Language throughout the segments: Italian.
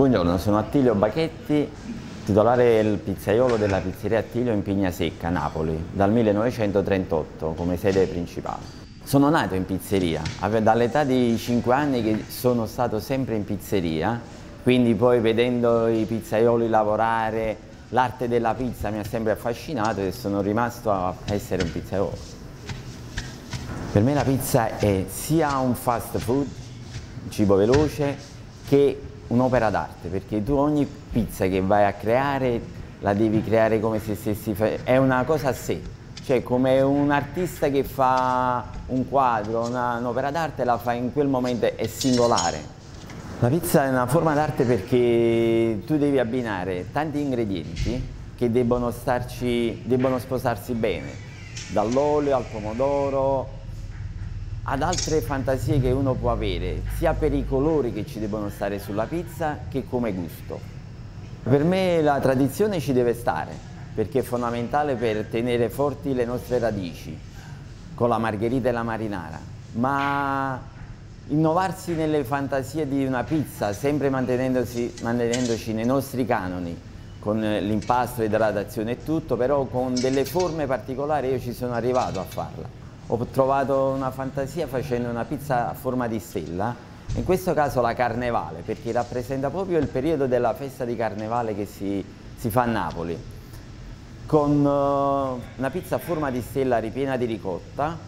Buongiorno, sono Attilio Bachetti, titolare del pizzaiolo della pizzeria Attilio in Pignasecca, Napoli, dal 1938 come sede principale. Sono nato in pizzeria, dall'età di 5 anni che sono stato sempre in pizzeria, quindi poi vedendo i pizzaioli lavorare, l'arte della pizza mi ha sempre affascinato e sono rimasto a essere un pizzaiolo. Per me la pizza è sia un fast food, cibo veloce, che un'opera d'arte, perché tu ogni pizza che vai a creare la devi creare come se stessi è una cosa a sé, cioè come un artista che fa un quadro, un'opera d'arte la fa in quel momento, è singolare. La pizza è una forma d'arte perché tu devi abbinare tanti ingredienti che debbono, starci, debbono sposarsi bene, dall'olio al pomodoro, ad altre fantasie che uno può avere, sia per i colori che ci devono stare sulla pizza che come gusto. Per me la tradizione ci deve stare, perché è fondamentale per tenere forti le nostre radici, con la margherita e la marinara, ma innovarsi nelle fantasie di una pizza, sempre mantenendoci nei nostri canoni, con l'impasto, l'idratazione e tutto, però con delle forme particolari io ci sono arrivato a farla ho trovato una fantasia facendo una pizza a forma di stella, in questo caso la carnevale, perché rappresenta proprio il periodo della festa di carnevale che si, si fa a Napoli, con uh, una pizza a forma di stella ripiena di ricotta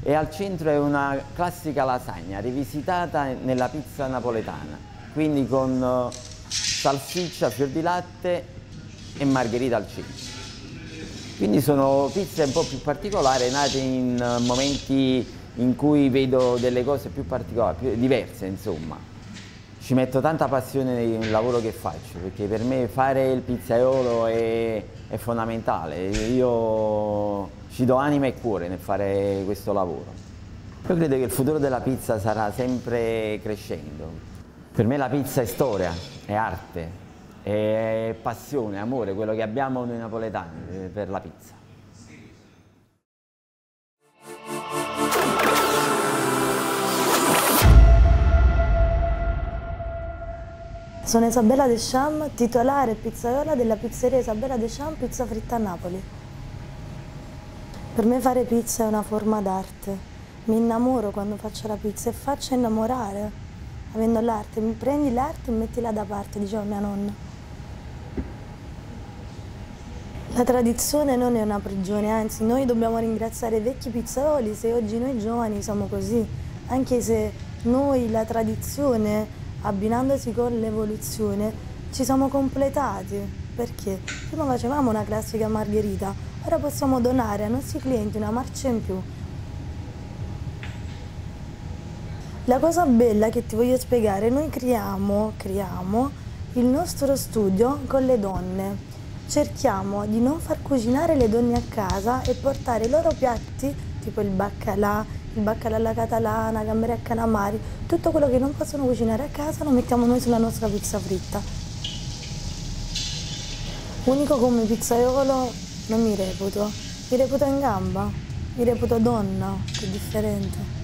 e al centro è una classica lasagna rivisitata nella pizza napoletana, quindi con uh, salsiccia, fior di latte e margherita al centro. Quindi sono pizze un po' più particolari, nate in eh, momenti in cui vedo delle cose più particolari, più diverse insomma. Ci metto tanta passione nel lavoro che faccio, perché per me fare il pizzaiolo è, è fondamentale. Io ci do anima e cuore nel fare questo lavoro. Io credo che il futuro della pizza sarà sempre crescendo. Per me la pizza è storia, è arte, è passione, amore, quello che abbiamo noi napoletani eh, per la pizza. Sono Isabella Deschamps, titolare pizzaiola della pizzeria Isabella Deschamps Pizza Fritta a Napoli. Per me fare pizza è una forma d'arte. Mi innamoro quando faccio la pizza e faccio innamorare. Avendo l'arte, prendi l'arte e mettila da parte, diceva mia nonna. La tradizione non è una prigione, anzi noi dobbiamo ringraziare i vecchi pizzaioli se oggi noi giovani siamo così, anche se noi la tradizione, abbinandosi con l'evoluzione, ci siamo completati. Perché? Prima facevamo una classica margherita, ora possiamo donare ai nostri clienti una marcia in più. La cosa bella che ti voglio spiegare, noi creiamo, creiamo il nostro studio con le donne cerchiamo di non far cucinare le donne a casa e portare i loro piatti, tipo il baccalà, il baccalà alla catalana, gamberi a calamari, tutto quello che non possono cucinare a casa lo mettiamo noi sulla nostra pizza fritta. Unico come pizzaiolo non mi reputo, mi reputo in gamba, mi reputo donna, che differente.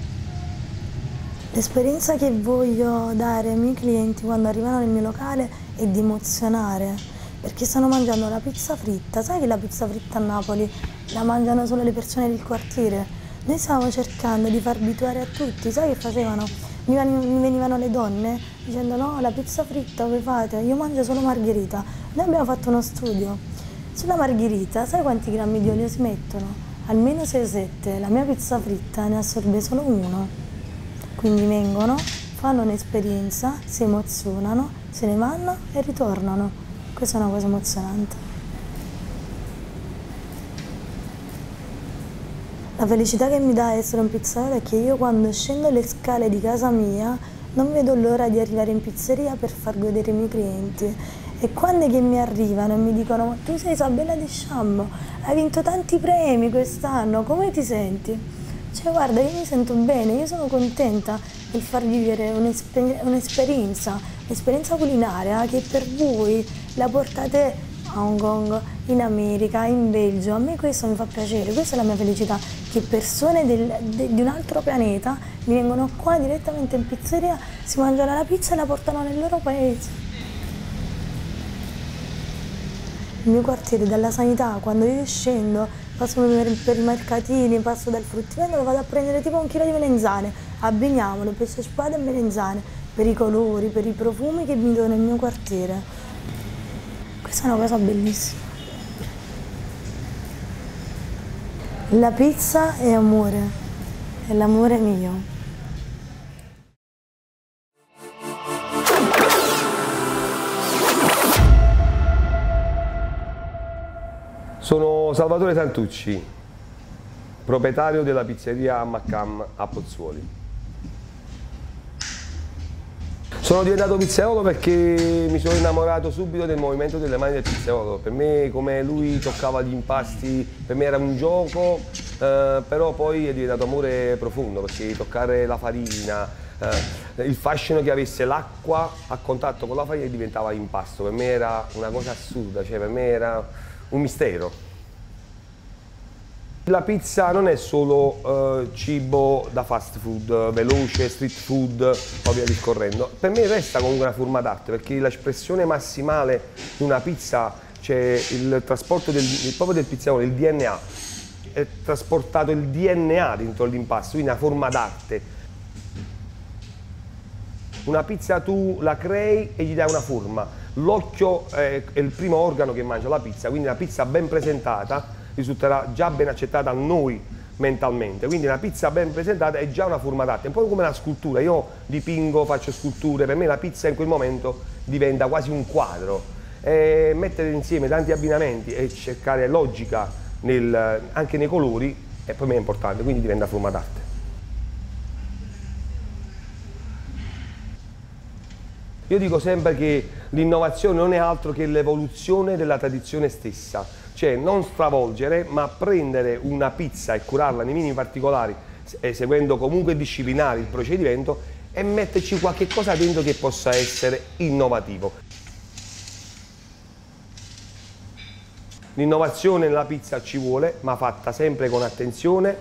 L'esperienza che voglio dare ai miei clienti quando arrivano nel mio locale è di emozionare, perché stanno mangiando la pizza fritta. Sai che la pizza fritta a Napoli la mangiano solo le persone del quartiere? Noi stiamo cercando di far abituare a tutti, sai che facevano? Mi, venivano le donne dicendo no, la pizza fritta voi fate, io mangio solo margherita. Noi abbiamo fatto uno studio sulla margherita, sai quanti grammi di olio si mettono? Almeno 6-7, la mia pizza fritta ne assorbe solo uno. Quindi vengono, fanno un'esperienza, si emozionano, se ne vanno e ritornano. Questa è una cosa emozionante. La felicità che mi dà essere un pizzaiolo è che io quando scendo le scale di casa mia non vedo l'ora di arrivare in pizzeria per far godere i miei clienti. E quando che mi arrivano e mi dicono tu sei Isabella Di Sciambo, hai vinto tanti premi quest'anno, come ti senti? Cioè guarda, io mi sento bene, io sono contenta nel far vivere un'esperienza, un'esperienza culinaria che per voi la portate a Hong Kong, in America, in Belgio. A me questo mi fa piacere, questa è la mia felicità, che persone del, de, di un altro pianeta mi vengono qua direttamente in pizzeria, si mangiano la pizza e la portano nel loro paese. il mio quartiere dalla sanità, quando io scendo, passo per, i mercatini, passo dal fruttivendolo, vado a prendere tipo un chilo di melenzane, abbiniamolo, pesce spada e melenzane, per i colori, per i profumi che mi do nel mio quartiere. Questa è una cosa bellissima. La pizza è amore, è l'amore mio. Sono Salvatore Santucci, proprietario della pizzeria Maccam a Pozzuoli. Sono diventato pizzaiolo perché mi sono innamorato subito del movimento delle mani del pizzaiolo. Per me, come lui toccava gli impasti, per me era un gioco, eh, però poi è diventato amore profondo perché toccare la farina, eh, il fascino che avesse l'acqua a contatto con la farina diventava impasto. Per me era una cosa assurda, cioè per me era un mistero. La pizza non è solo uh, cibo da fast food, veloce, street food o via discorrendo. Per me resta comunque una forma d'arte perché l'espressione massimale di una pizza c'è il trasporto del, proprio del pizzaiolo, il DNA. È trasportato il DNA dentro l'impasto, quindi una forma d'arte. Una pizza tu la crei e gli dai una forma L'occhio è il primo organo che mangia la pizza, quindi la pizza ben presentata risulterà già ben accettata a noi mentalmente. Quindi una pizza ben presentata è già una forma d'arte, è un po' come la scultura. Io dipingo, faccio sculture, per me la pizza in quel momento diventa quasi un quadro. E mettere insieme tanti abbinamenti e cercare logica nel, anche nei colori è per me importante, quindi diventa forma d'arte. Io dico sempre che l'innovazione non è altro che l'evoluzione della tradizione stessa, cioè non stravolgere ma prendere una pizza e curarla nei minimi particolari, seguendo comunque disciplinare il procedimento e metterci qualche cosa dentro che possa essere innovativo. L'innovazione nella pizza ci vuole, ma fatta sempre con attenzione,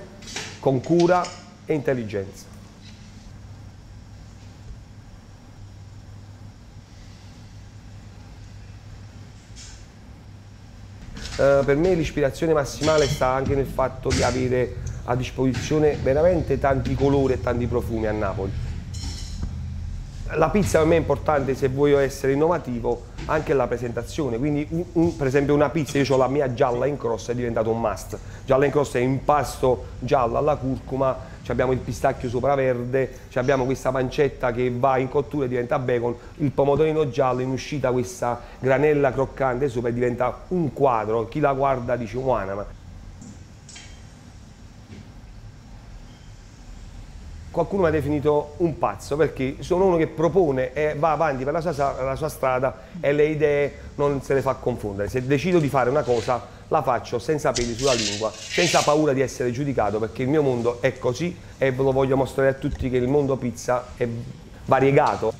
con cura e intelligenza. Eh, per me l'ispirazione massimale sta anche nel fatto di avere a disposizione veramente tanti colori e tanti profumi a Napoli. La pizza per me è importante se voglio essere innovativo anche la presentazione, quindi un, un, per esempio una pizza, io ho la mia gialla in cross, è diventato un must. Gialla in cross è impasto giallo alla curcuma, abbiamo il pistacchio sopra verde, abbiamo questa pancetta che va in cottura e diventa bacon, il pomodorino giallo in uscita questa granella croccante sopra e diventa un quadro, chi la guarda dice guana. qualcuno mi ha definito un pazzo perché sono uno che propone e va avanti per la sua, la sua, strada e le idee non se le fa confondere. Se decido di fare una cosa la faccio senza peli sulla lingua, senza paura di essere giudicato perché il mio mondo è così e ve lo voglio mostrare a tutti che il mondo pizza è variegato.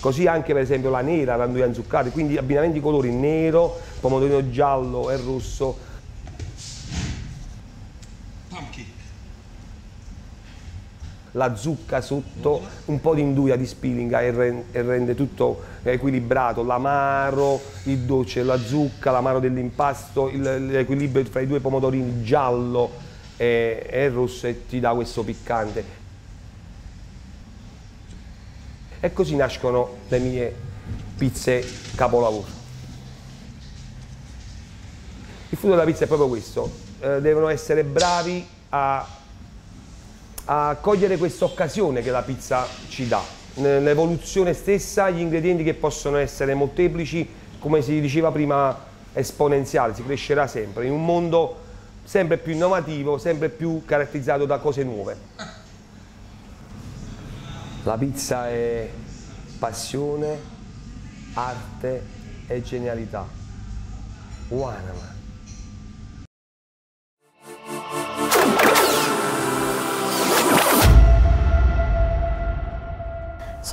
Così anche per esempio la nera, l'anduia zucchati, quindi abbinamenti di colori nero, pomodorino giallo e rosso. La zucca sotto, un po' di induia di spilling e rende tutto equilibrato, l'amaro, il dolce, la zucca, l'amaro dell'impasto, l'equilibrio tra i due pomodorini giallo e, e rosso e ti dà questo piccante. E così nascono le mie pizze capolavoro. Il futuro della pizza è proprio questo, eh, devono essere bravi a, a cogliere questa occasione che la pizza ci dà, nell'evoluzione stessa, gli ingredienti che possono essere molteplici, come si diceva prima, esponenziali, si crescerà sempre, in un mondo sempre più innovativo, sempre più caratterizzato da cose nuove. La pizza è passione, arte e genialità. Uanama.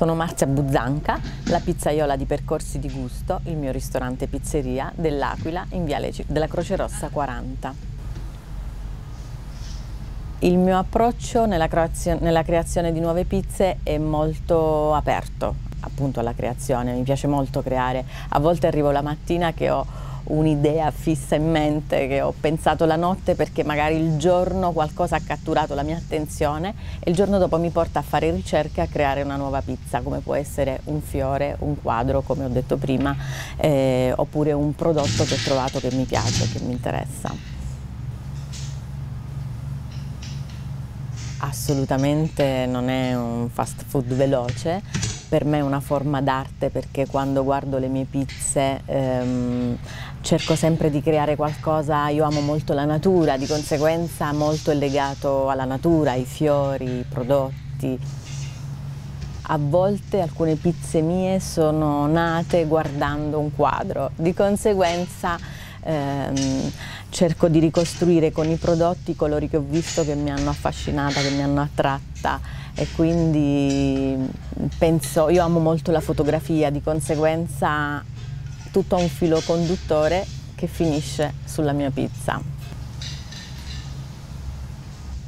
Sono Marzia Buzzanca, la pizzaiola di Percorsi di Gusto, il mio ristorante pizzeria dell'Aquila in Viale della Croce Rossa 40. Il mio approccio nella, nella creazione di nuove pizze è molto aperto appunto alla creazione, mi piace molto creare. A volte arrivo la mattina che ho un'idea fissa in mente che ho pensato la notte perché magari il giorno qualcosa ha catturato la mia attenzione e il giorno dopo mi porta a fare ricerche a creare una nuova pizza come può essere un fiore, un quadro come ho detto prima eh, oppure un prodotto che ho trovato che mi piace, che mi interessa. Assolutamente non è un fast food veloce, per me è una forma d'arte perché quando guardo le mie pizze ehm, cerco sempre di creare qualcosa, io amo molto la natura, di conseguenza molto è legato alla natura, ai fiori, i prodotti. A volte alcune pizze mie sono nate guardando un quadro, di conseguenza ehm, cerco di ricostruire con i prodotti i colori che ho visto che mi hanno affascinata, che mi hanno attratta. E quindi penso, io amo molto la fotografia, di conseguenza tutto un filo conduttore che finisce sulla mia pizza.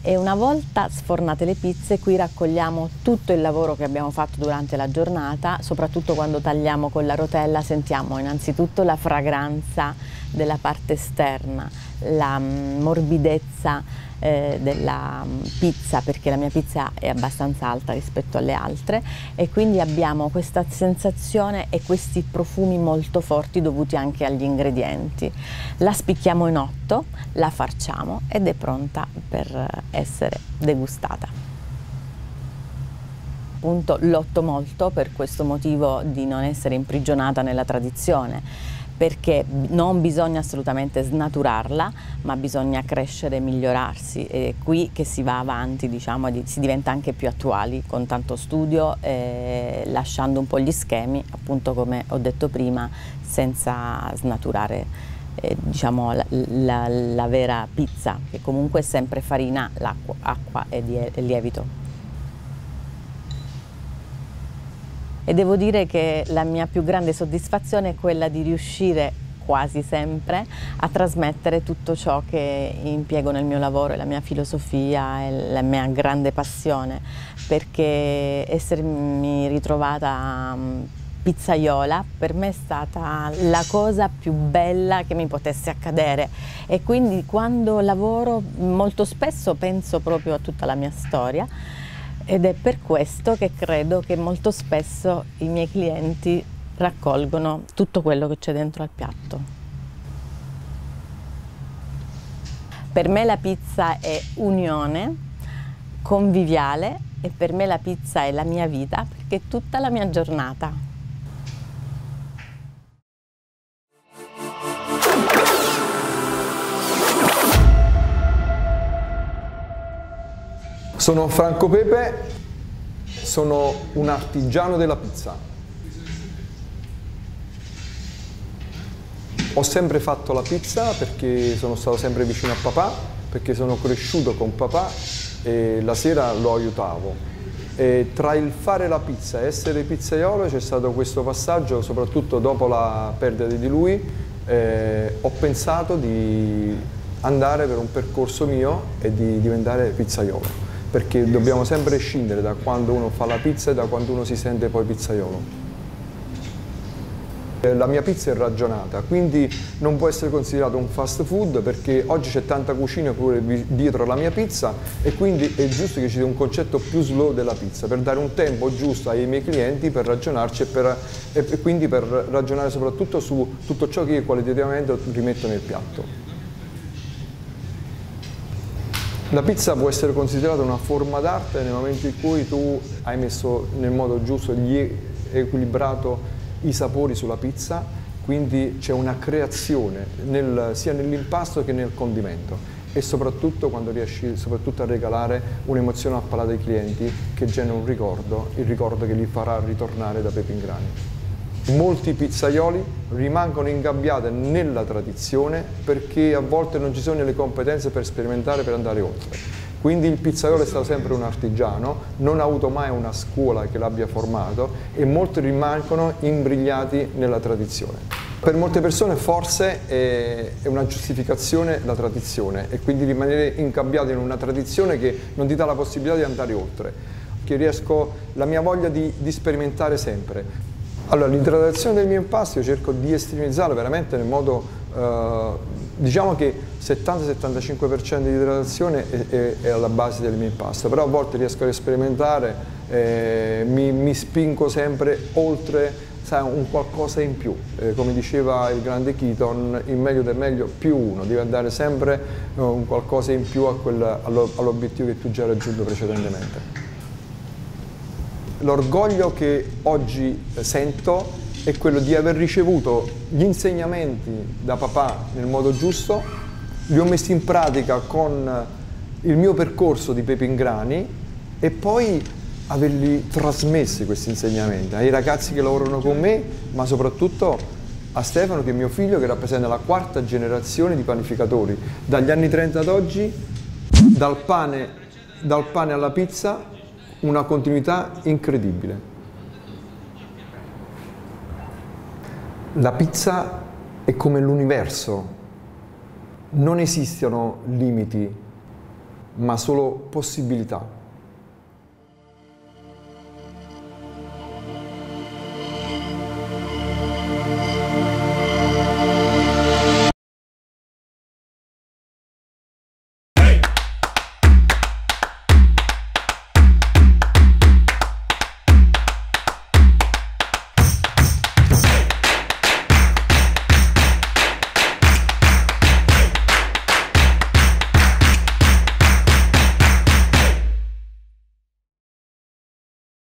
E una volta sfornate le pizze qui raccogliamo tutto il lavoro che abbiamo fatto durante la giornata, soprattutto quando tagliamo con la rotella sentiamo innanzitutto la fragranza della parte esterna, la morbidezza eh, della pizza perché la mia pizza è abbastanza alta rispetto alle altre. E quindi abbiamo questa sensazione e questi profumi molto forti dovuti anche agli ingredienti. La spicchiamo in otto, la farciamo ed è pronta per essere degustata. Appunto lotto molto per questo motivo di non essere imprigionata nella tradizione perché non bisogna assolutamente snaturarla, ma bisogna crescere e migliorarsi. È qui che si va avanti, diciamo, si diventa anche più attuali con tanto studio, eh, lasciando un po' gli schemi, appunto come ho detto prima, senza snaturare eh, diciamo, la, la, la, vera pizza, che comunque è sempre farina, l'acqua, acqua e lievito. E devo dire che la mia più grande soddisfazione è quella di riuscire quasi sempre a trasmettere tutto ciò che impiego nel mio lavoro, la mia filosofia e la mia grande passione, perché essermi ritrovata mm, pizzaiola per me è stata la cosa più bella che mi potesse accadere. E quindi quando lavoro molto spesso penso proprio a tutta la mia storia ed è per questo che credo che molto spesso i miei clienti raccolgono tutto quello che c'è dentro al piatto. Per me la pizza è unione, conviviale e per me la pizza è la mia vita perché è tutta la mia giornata. Sono Franco Pepe, sono un artigiano della pizza. Ho sempre fatto la pizza perché sono stato sempre vicino a papà, perché sono cresciuto con papà e la sera lo aiutavo. E tra il fare la pizza e essere pizzaiolo c'è stato questo passaggio, soprattutto dopo la perdita di lui, eh, ho pensato di andare per un percorso mio e di diventare pizzaiolo perché dobbiamo sempre scindere da quando uno fa la pizza e da quando uno si sente poi pizzaiolo. La mia pizza è ragionata, quindi non può essere considerato un fast food perché oggi c'è tanta cucina pure dietro la mia pizza e quindi è giusto che ci sia un concetto più slow della pizza per dare un tempo giusto ai miei clienti per ragionarci e, per, e quindi per ragionare soprattutto su tutto ciò che io qualitativamente rimetto nel piatto. La pizza può essere considerata una forma d'arte nel momento in cui tu hai messo nel modo giusto, gli equilibrato i sapori sulla pizza, quindi c'è una creazione nel, sia nell'impasto che nel condimento e soprattutto quando riesci soprattutto a regalare un'emozione al palato dei clienti che genera un ricordo, il ricordo che li farà ritornare da Pepe Ingrani. Molti pizzaioli rimangono ingabbiati nella tradizione perché a volte non ci sono le competenze per sperimentare, per andare oltre. Quindi il pizzaiolo è stato sempre un artigiano, non ha avuto mai una scuola che l'abbia formato e molti rimangono imbrigliati nella tradizione. Per molte persone forse è, una giustificazione la tradizione e quindi rimanere incabbiato in una tradizione che non ti dà la possibilità di andare oltre, che riesco, la mia voglia di, di sperimentare sempre. Allora, l'idratazione del mio impasto io cerco di estremizzarlo veramente nel modo, eh, diciamo che 70-75% di idratazione è, è, è, alla base del mio impasto, però a volte riesco a sperimentare, eh, mi, mi, spingo sempre oltre sai, un qualcosa in più, eh, come diceva il grande Keaton, il meglio del meglio più uno, deve andare sempre eh, un qualcosa in più all'obiettivo che tu già hai raggiunto precedentemente l'orgoglio che oggi sento è quello di aver ricevuto gli insegnamenti da papà nel modo giusto, li ho messi in pratica con il mio percorso di Pepingrani e poi averli trasmessi questi insegnamenti ai ragazzi che lavorano con me, ma soprattutto a Stefano che è mio figlio che rappresenta la quarta generazione di panificatori. Dagli anni 30 ad oggi, dal pane, dal pane alla pizza, una continuità incredibile. La pizza è come l'universo, non esistono limiti, ma solo possibilità.